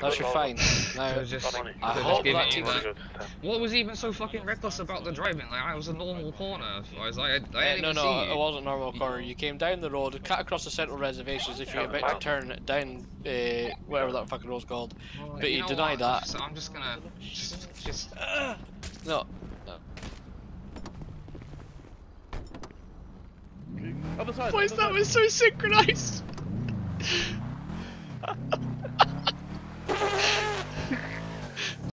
That's your fine. No, was just, I hope that. What was even so fucking reckless about the driving? Like, I was a normal corner. I was like, I, I yeah, didn't no, no, it wasn't normal corner. You came down the road, cut across the central reservations if you're about to turn down uh, whatever that fucking road's called. Well, but you know denied that. So I'm just gonna, just, just. No, Other side. is that was so synchronized.